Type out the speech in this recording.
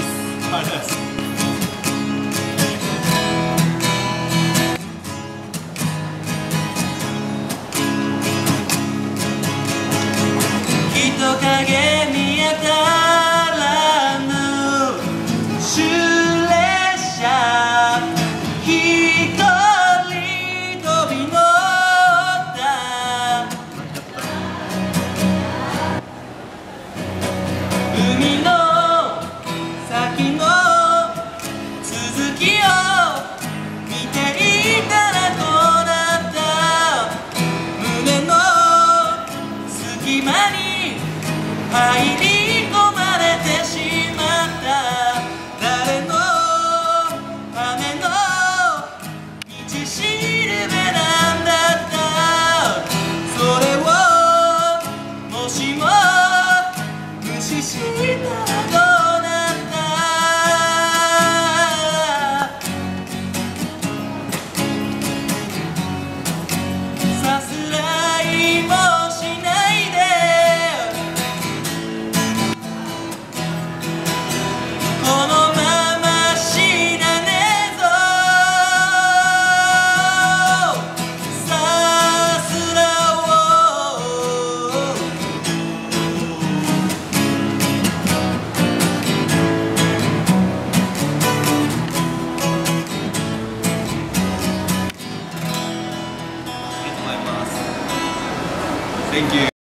nice. Yes. 愛に